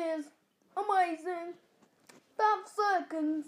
is amazing. Five seconds.